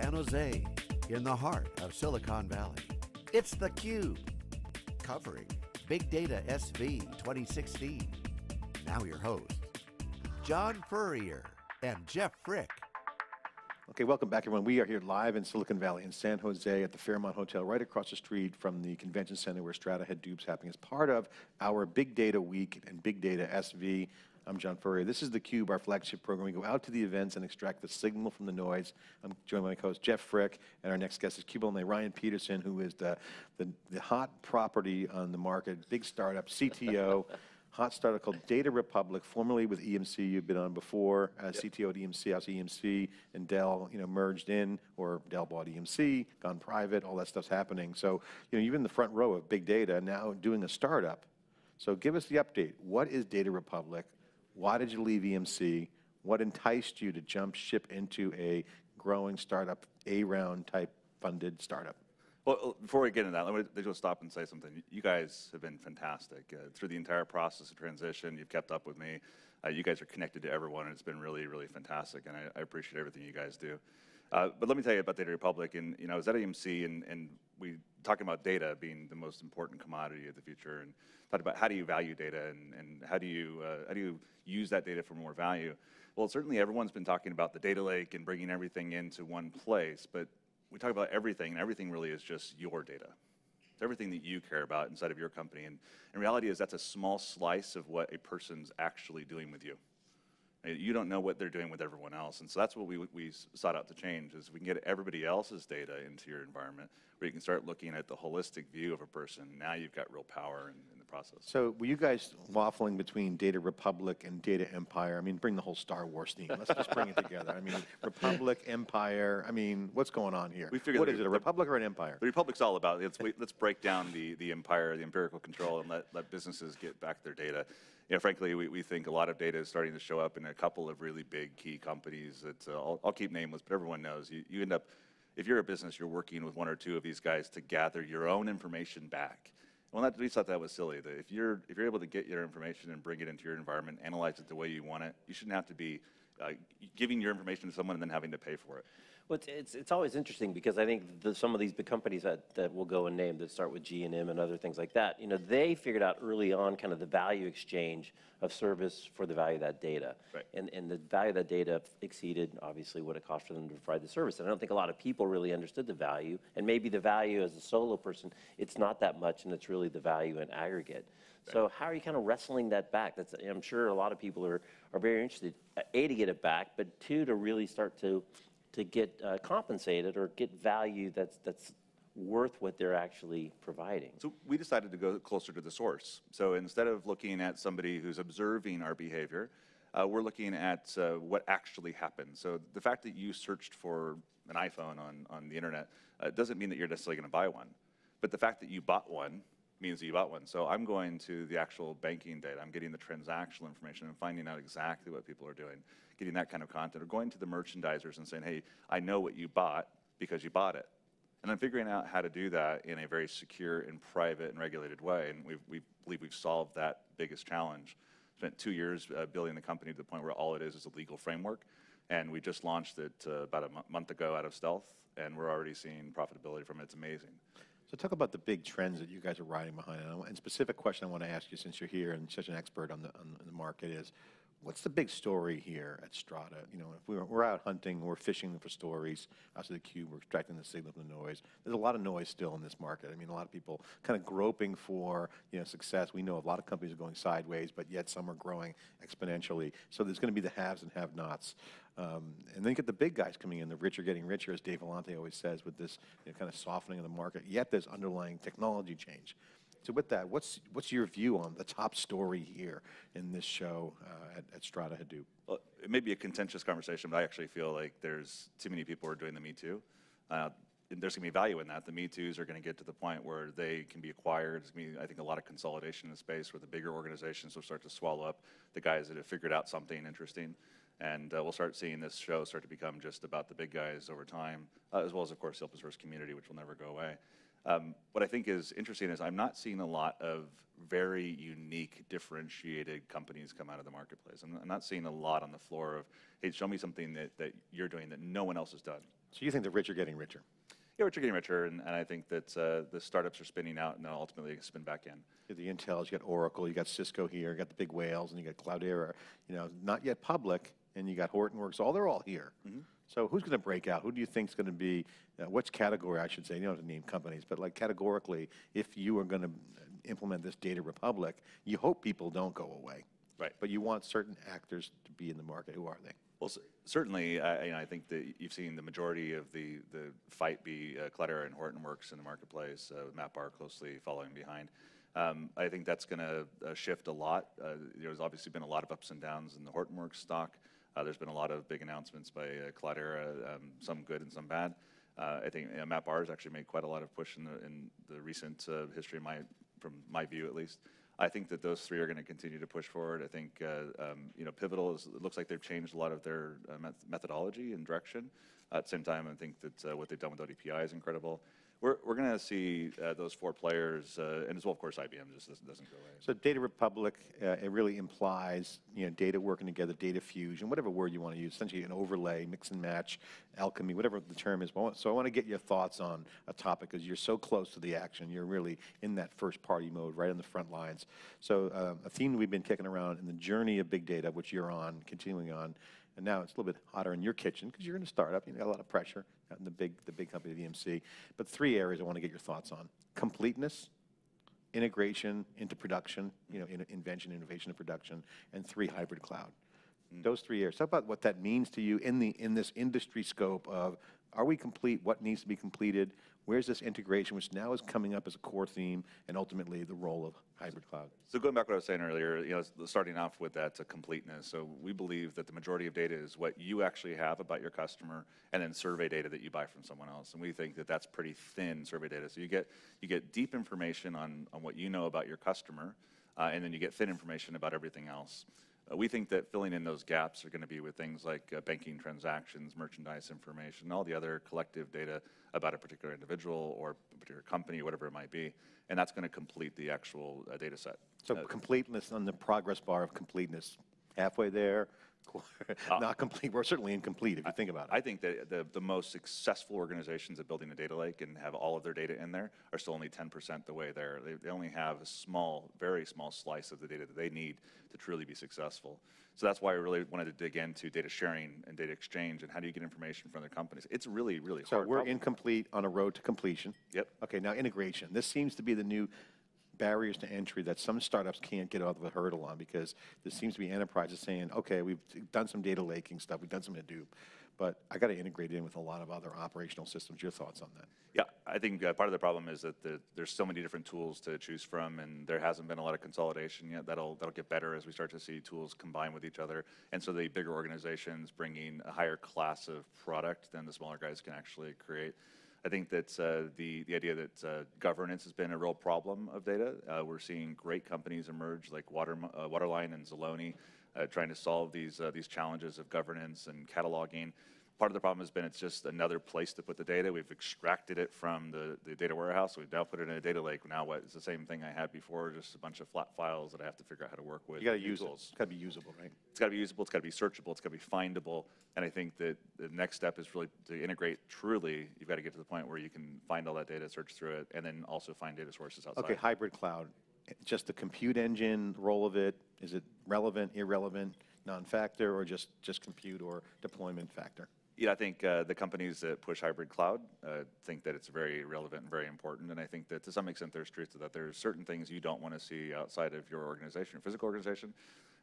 San Jose, in the heart of Silicon Valley. It's theCUBE, covering Big Data SV 2016. Now your hosts, John Furrier and Jeff Frick. Okay, welcome back everyone. We are here live in Silicon Valley in San Jose at the Fairmont Hotel, right across the street from the convention center where Strata had Hadoop's happening as part of our Big Data Week and Big Data SV I'm John Furrier. This is theCUBE, our flagship program. We go out to the events and extract the signal from the noise. I'm joined by my co-host Jeff Frick, and our next guest is CUBE alumni Ryan Peterson, who is the, the, the hot property on the market, big startup, CTO, hot startup called Data Republic, formerly with EMC. You've been on before as yep. CTO at EMC. As EMC and Dell, you know, merged in, or Dell bought EMC, gone private. All that stuff's happening. So, you know, you're in the front row of big data now, doing a startup. So, give us the update. What is Data Republic? Why did you leave EMC? What enticed you to jump ship into a growing startup, A round type funded startup? Well, before we get into that, let me just stop and say something. You guys have been fantastic. Uh, through the entire process of transition, you've kept up with me. Uh, you guys are connected to everyone, and it's been really, really fantastic, and I, I appreciate everything you guys do. Uh, but let me tell you about Data Republic, and you know, I was at EMC, and, and we talking about data being the most important commodity of the future, and talked about how do you value data and, and how do you uh, how do you use that data for more value. Well, certainly everyone's been talking about the data lake and bringing everything into one place, but we talk about everything, and everything really is just your data. It's everything that you care about inside of your company, and in reality is that's a small slice of what a person's actually doing with you. Uh, you don't know what they're doing with everyone else. And so that's what we, we sought out to change is we can get everybody else's data into your environment where you can start looking at the holistic view of a person. Now you've got real power the process. So were you guys waffling between Data Republic and Data Empire? I mean, bring the whole Star Wars theme. Let's just bring it together. I mean, Republic, Empire. I mean, what's going on here? We figured what is it, a Republic or an Empire? The Republic's all about, let's, let's break down the, the empire, the empirical control, and let, let businesses get back their data you know, frankly, we, we think a lot of data is starting to show up in a couple of really big key companies that uh, I'll, I'll, keep nameless, but everyone knows. You, you end up, if you're a business, you're working with one or two of these guys to gather your own information back. Well, that, we thought that was silly. That if you're if you're able to get your information and bring it into your environment, analyze it the way you want it, you shouldn't have to be uh, giving your information to someone and then having to pay for it. Well, it's, it's, it's always interesting because I think the, some of these big companies that, that we'll go and name that start with G and M and other things like that, you know, they figured out early on kind of the value exchange of service for the value of that data. Right. And, and the value of that data exceeded, obviously, what it cost for them to provide the service. And I don't think a lot of people really understood the value. And maybe the value as a solo person, it's not that much, and it's really the value in aggregate. So how are you kind of wrestling that back? That's, I'm sure a lot of people are, are very interested, A, to get it back, but two, to really start to to get uh, compensated or get value that's, that's worth what they're actually providing. So we decided to go closer to the source. So instead of looking at somebody who's observing our behavior, uh, we're looking at uh, what actually happened. So the fact that you searched for an iPhone on, on the internet uh, doesn't mean that you're necessarily going to buy one. But the fact that you bought one means that you bought one. So I'm going to the actual banking data. I'm getting the transactional information and finding out exactly what people are doing getting that kind of content, or going to the merchandisers and saying, hey, I know what you bought because you bought it. And I'm figuring out how to do that in a very secure and private and regulated way. And we believe we've solved that biggest challenge. Spent two years uh, building the company to the point where all it is is a legal framework. And we just launched it uh, about a month ago out of stealth, and we're already seeing profitability from it. It's amazing. So talk about the big trends that you guys are riding behind. And specific question I want to ask you, since you're here and such an expert on the, on the market, is what's the big story here at Strata? You know, if we're, we're out hunting, we're fishing for stories out of the cube, we're extracting the signal from the noise. There's a lot of noise still in this market. I mean, a lot of people kind of groping for, you know, success. We know a lot of companies are going sideways, but yet some are growing exponentially. So there's going to be the haves and have-nots. Um, and then you get the big guys coming in, the rich are getting richer, as Dave Vellante always says, with this you know, kind of softening of the market. Yet there's underlying technology change. So with that, what's what's your view on the top story here in this show uh, at, at, Strata Hadoop? Well, it may be a contentious conversation, but I actually feel like there's too many people who are doing the Me Too. Uh, there's going to be value in that. The Me Too's are going to get to the point where they can be acquired. There's going to be, I think, a lot of consolidation in the space where the bigger organizations will start to swallow up the guys that have figured out something interesting. And uh, we'll start seeing this show start to become just about the big guys over time, uh, as well as, of course, the open source community, which will never go away. Um, what I think is interesting is I'm not seeing a lot of very unique, differentiated companies come out of the marketplace. I'm, I'm not seeing a lot on the floor of, hey, show me something that, that you're doing that no one else has done. So you think the rich are getting richer? Yeah, we're getting richer, and, and I think that uh, the startups are spinning out and then ultimately spin back in. You got the Intels, you got Oracle, you got Cisco here, you got the big whales, and you got Cloudera, you know, not yet public, and you got Hortonworks, all, they're all here. So who's going to break out? Who do you think is going to be, uh, which category, I should say, you don't have to name companies, but like categorically, if you are going to implement this Data Republic, you hope people don't go away. Right. But you want certain actors to be in the market. Who are they? Well, c- certainly, I, you know, I think that you've seen the majority of the, the fight be uh, Cloudera and Hortonworks in the marketplace, uh, with MapR closely following behind. Um, I think that's going to uh, shift a lot. Uh, there's obviously been a lot of ups and downs in the Hortonworks stock. Uh, there's been a lot of big announcements by uh, Cloudera, um, some good and some bad. Uh, I think you know, MapR has actually made quite a lot of push in the, in the recent uh, history, my, from my view at least. I think that those three are going to continue to push forward. I think uh, um, you know Pivotal is, it looks like they've changed a lot of their uh, met- methodology and direction. at the same time, I think that uh, what they've done with ODPI is incredible. We're, we're going to see uh, those four players, uh, and as well, of course, IBM just doesn't, doesn't go away. So Data Republic, uh, it really implies, you know, data working together, data fusion, whatever word you want to use, essentially an overlay, mix and match, alchemy, whatever the term is. So I want to get your thoughts on a topic because you're so close to the action. You're really in that first party mode, right on the front lines. So um, a theme we've been kicking around in the journey of big data, which you're on, continuing on, and now it's a little bit hotter in your kitchen because you're in a startup. You got a lot of pressure the big, the big company, the EMC. But three areas I want to get your thoughts on: completeness, integration into production, you know, in, invention, innovation, and production, and three, hybrid cloud. Hmm. Those three areas. Talk about what that means to you in the in this industry scope of are we complete? What needs to be completed? Where's this integration, which now is coming up as a core theme, and ultimately the role of hybrid cloud? So going back to what I was saying earlier, you know, starting off with that completeness. So we believe that the majority of data is what you actually have about your customer, and then survey data that you buy from someone else. And we think that that's pretty thin survey data. So you get you get deep information on on what you know about your customer, uh, and then you get thin information about everything else. Uh, we think that filling in those gaps are going to be with things like uh, banking transactions, merchandise information, all the other collective data about a particular individual or a particular company, whatever it might be. And that's going to complete the actual uh, data set. So completeness on the progress bar of completeness, halfway there, uh, not complete. We're certainly incomplete if you think about it. I think that the, the most successful organizations at building a data lake and have all of their data in there are still only 10% the way there. They, they only have a small, very small slice of the data that they need to truly be successful. So that's why I really wanted to dig into data sharing and data exchange and how do you get information from other companies. It's really, really hard. So we're problem. incomplete on a road to completion. Yep. Okay, now integration. This seems to be the new barriers to entry that some startups can't get over the hurdle on because there seems to be enterprises saying, okay, we've done some data laking stuff, we've done some Hadoop, but I got to integrate it in with a lot of other operational systems. Your thoughts on that? Yeah, I think uh, part of the problem is that the, there's so many different tools to choose from, and there hasn't been a lot of consolidation yet. That'll that'll get better as we start to see tools combine with each other, and so the bigger organizations bringing a higher class of product than the smaller guys can actually create. I think that uh, the the idea that uh, governance has been a real problem of data. Uh, we're seeing great companies emerge like Water, uh, Waterline and Zaloni, uh, trying to solve these uh, these challenges of governance and cataloging. Part of the problem has been it's just another place to put the data. We've extracted it from the, the data warehouse. We've now put it in a data lake. Now what? It's the same thing I had before, just a bunch of flat files that I have to figure out how to work with. You got to new use it. tools. It's got to be usable, right? It's got to be usable. It's got to be searchable. It's got to be findable. And I think that the next step is really to integrate truly. You've got to get to the point where you can find all that data, search through it, and then also find data sources outside. Okay, hybrid cloud. Just the compute engine role of it, is it relevant, irrelevant, non-factor, or just, just compute or deployment factor? Yeah, I think uh, the companies that push hybrid cloud uh, think that it's very relevant and very important. And I think that to some extent there's truth to that. There's certain things you don't want to see outside of your organization, your physical organization.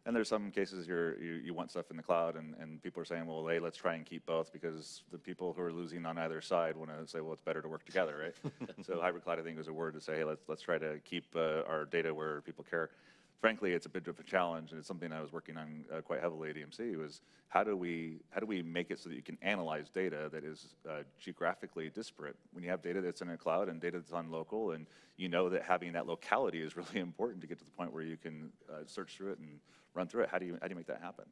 And there's some cases you're, you, you want stuff in the cloud, and, and people are saying, well, hey, let's try and keep both because the people who are losing on either side want to say, well, it's better to work together, right? so hybrid cloud, I think, is a word to say, hey, let's, let's try to keep uh, our data where people care frankly, it's a bit of a challenge, and it's something I was working on uh, quite heavily at EMC. Was how do we how do we make it so that you can analyze data that is uh, geographically disparate? When you have data that's in a cloud and data that's on local, and you know that having that locality is really important to get to the point where you can uh, search through it and run through it. How do you how do you make that happen?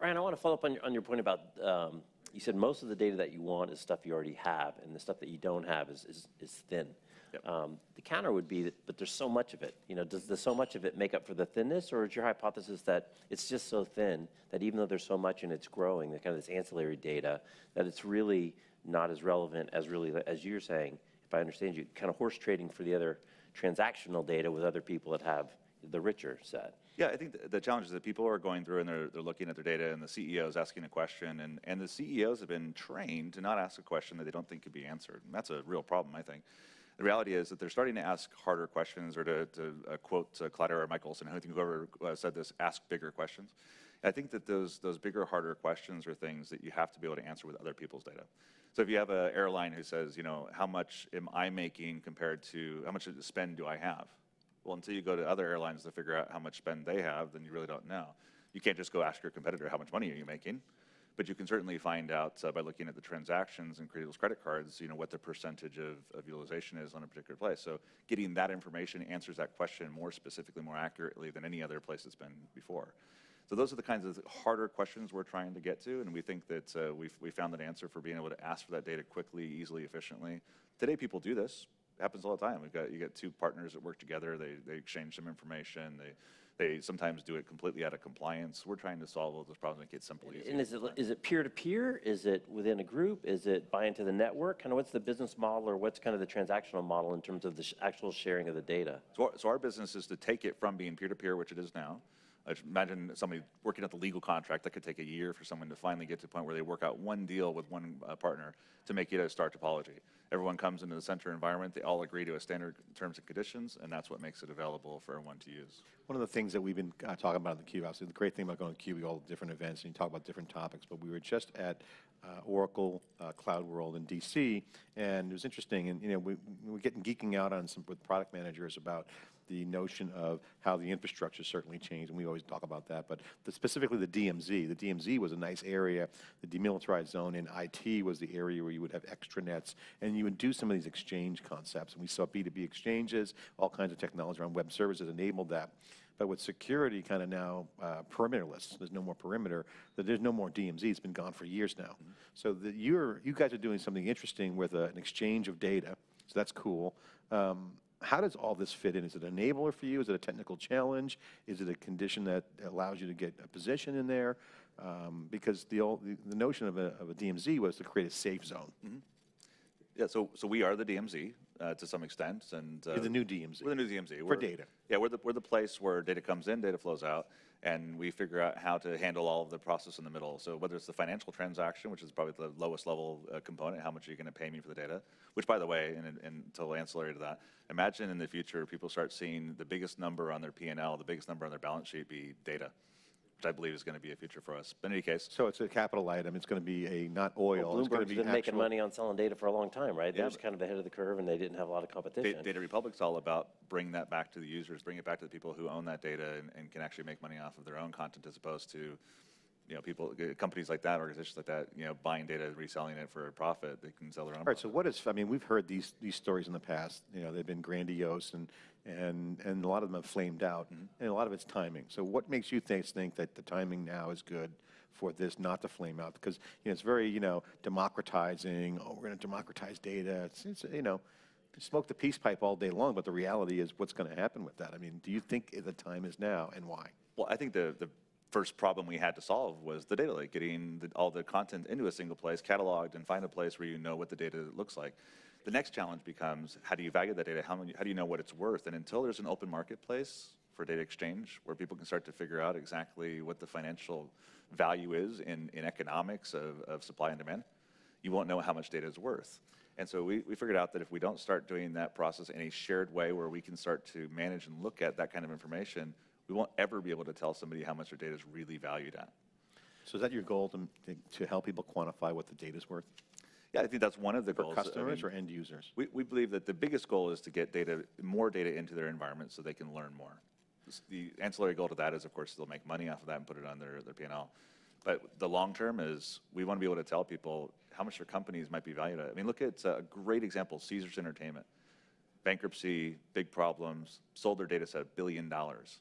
Ryan, I want to follow up on your, on your point about, um, you said most of the data that you want is stuff you already have, and the stuff that you don't have is, is, is thin. Yep. Um, the counter would be that, but there's so much of it. You know, does the so much of it make up for the thinness, or is your hypothesis that it's just so thin that even though there's so much and it's growing, the kind of this ancillary data, that it's really not as relevant as really, as you're saying, if I understand you, kind of horse trading for the other transactional data with other people that have the richer set. Yeah, I think the, the challenge is that people are going through and they're, they're looking at their data and the CEO is asking a question and, and the CEOs have been trained to not ask a question that they don't think could be answered. And that's a real problem, I think. The reality is that they're starting to ask harder questions or to, to uh, quote uh, Cloudera Mike Olson, I think whoever uh, said this, ask bigger questions. I think that those, those bigger, harder questions are things that you have to be able to answer with other people's data. So if you have an airline who says, you know, how much am I making compared to, how much spend do I have? Well, until you go to other airlines to figure out how much spend they have, then you really don't know. You can't just go ask your competitor, how much money are you making? But you can certainly find out uh, by looking at the transactions and Credit's credit cards, you know, what the percentage of, of utilization is on a particular place. So getting that information answers that question more specifically, more accurately than any other place it's been before. So those are the kinds of harder questions we're trying to get to, and we think that uh, we've we found an answer for being able to ask for that data quickly, easily, efficiently. Today, people do this. It happens all the time. We've got you get two partners that work together. They they exchange some information. They they sometimes do it completely out of compliance. We're trying to solve all those problems, make it simple, easy. And is it, is it peer-to-peer? Is it within a group? Is it buy into the network? Kind of what's the business model or what's kind of the transactional model in terms of the sh- actual sharing of the data? So so our business is to take it from being peer-to-peer, which it is now. Uh, Imagine somebody working out the legal contract, that could take a year for someone to finally get to the point where they work out one deal with one uh, partner to make it a star topology. Everyone comes into the center environment, they all agree to a standard terms and conditions, and that's what makes it available for everyone to use. One of the things that we've been uh, talking about in the Cube, obviously, the great thing about going to Cube, all different events and you talk about different topics, but we were just at uh, Oracle uh, Cloud World in DC, and it was interesting, and you know, we, we were getting geeking out on some with product managers about the notion of how the infrastructure certainly changed, and we always talk about that, but the, specifically the DMZ. The DMZ was a nice area. The demilitarized zone in IT was the area where you would have extranets, and you would do some of these exchange concepts. And we saw B2B exchanges, all kinds of technology around web services enabled that. But with security kind of now uh, perimeterless, there's no more perimeter, there's no more DMZ. It's been gone for years now. So the, you're, you guys are doing something interesting with a, an exchange of data. So that's cool. Um, how does all this fit in? Is it an enabler for you? Is it a technical challenge? Is it a condition that allows you to get a position in there? Um, because the, old, the, the notion of a, of a DMZ was to create a safe zone. Yeah, so, so we are the DMZ uh, to some extent, and. uh, the new DMZ. We're the new DMZ. For We're- data. Yeah, we're the, we're the place where data comes in, data flows out, and we figure out how to handle all of the process in the middle. So whether it's the financial transaction, which is probably the lowest level uh, component, how much are you going to pay me for the data? Which, by the way, and, and until ancillary to that, imagine in the future people start seeing the biggest number on their P&L, the biggest number on their balance sheet be data, which I believe is going to be a future for us. But in any case, So it's a capital item. It's going to be a, not oil. it's going to Bloomberg's be been making actual- money on selling data for a long time, right? They Yeah, was but- kind of ahead of the curve and they didn't have a lot of Da- competition. Data Republic's all about bring that back to the users, bring it back to the people who own that data and, and can actually make money off of their own content as opposed to, you know, people, uh, companies like that, organizations like that, you know, buying data and reselling it for a profit. They can sell their own. All right, so what is, I mean, we've heard these, these stories in the past, you know, they've been grandiose and, and, and a lot of them have flamed out, and a lot of it's timing. So what makes you think, think that the timing now is good for this not to flame out? Because, you know, it's very, you know, democratizing, oh, we're going to democratize data. It's, it's, you know, smoke the peace pipe all day long, but the reality is what's going to happen with that? I mean, do you think the time is now and why? Well, I think the, the first problem we had to solve was the data lake, getting the, all the content into a single place, cataloged, and find a place where you know what the data looks like. The next challenge becomes how do you value that data? How, many, how do you know what it's worth? And until there's an open marketplace for data exchange where people can start to figure out exactly what the financial value is in, in economics of, of supply and demand, you won't know how much data is worth. And so we, we figured out that if we don't start doing that process in a shared way where we can start to manage and look at that kind of information, we won't ever be able to tell somebody how much their data is really valued at. So is that your goal to, to help people quantify what the data is worth? Yeah, I think that's one of the For goals. I customers mean, or end users? We, we believe that the biggest goal is to get data, more data into their environment so they can learn more. The ancillary goal to that is, of course, they'll make money off of that and put it on their, their P&L. But the long term is, we want to be able to tell people how much their companies might be valued at. I mean, look at uh, a great example, Caesars Entertainment. Bankruptcy, big problems, sold their data set a billion dollars.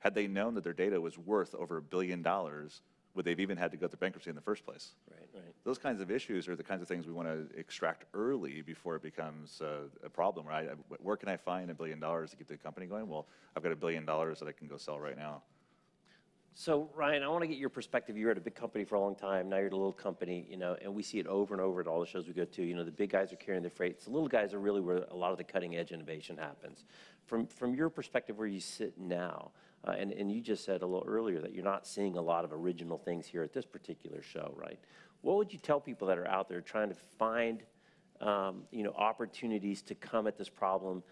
Had they known that their data was worth over a billion dollars, would they've even had to go through bankruptcy in the first place? Right, right. Those kinds of issues are the kinds of things we want to extract early before it becomes uh, a problem, right? Where can I find a billion dollars to keep the company going? Well, I've got a billion dollars that I can go sell right now. So Ryan, I want to get your perspective. You were at a big company for a long time. Now you're at a little company, you know, and we see it over and over at all the shows we go to. You know, the big guys are carrying the freight. The little guys are really where a lot of the cutting edge innovation happens. From from your perspective, where you sit now, and and you just said a little earlier that you're not seeing a lot of original things here at this particular show, right? What would you tell people that are out there trying to find, um, you know, opportunities to come at this problem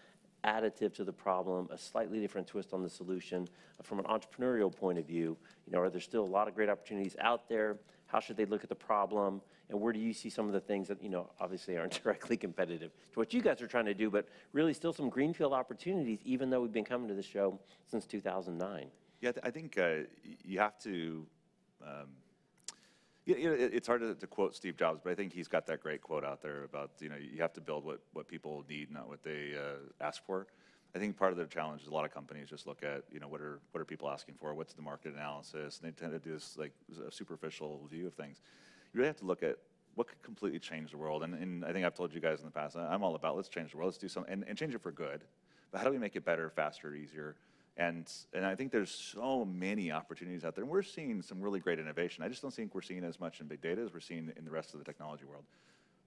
additive to the problem, a slightly different twist on the solution. From an entrepreneurial point of view, you know, are there still a lot of great opportunities out there? How should they look at the problem? And where do you see some of the things that, you know, obviously aren't directly competitive to what you guys are trying to do, but really still some greenfield opportunities, even though we've been coming to the show since 2009? Yeah, I think uh, you have to. Um, you know, it's hard to, to, quote Steve Jobs, but I think he's got that great quote out there about you know you have to build what, what people need, not what they uh, ask for. I think part of the challenge is a lot of companies just look at you know what are what are people asking for, what's the market analysis, and they tend to do this like a superficial view of things. You really have to look at what could completely change the world, and, and I think I've told you guys in the past, I'm all about let's change the world, let's do something and, and change it for good. But how do we make it better, faster, easier? And, and I think there's so many opportunities out there. And we're seeing some really great innovation. I just don't think we're seeing as much in big data as we're seeing in the rest of the technology world.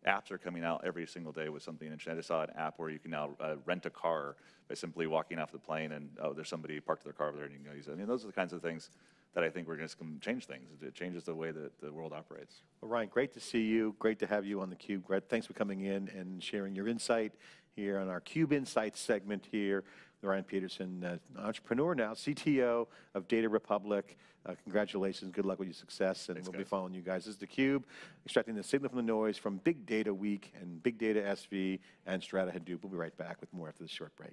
Apps are coming out every single day with something interesting. I just saw an app where you can now uh, rent a car by simply walking off the plane and, oh, there's somebody parked their car over there and you can go use it. I mean, those are the kinds of things that I think we're going to change things. It changes the way that the world operates. Well, Ryan, great to see you. Great to have you on theCUBE. Thanks for coming in and sharing your insight here on our CUBE Insights segment here Ryan Peterson, uh, entrepreneur now, CTO of Data Republic. Uh, congratulations, good luck with your success, and Thanks, we'll guys. be following you guys. This is theCUBE, extracting the signal from the noise from Big Data Week and Big Data SV and Strata Hadoop. We'll be right back with more after this short break.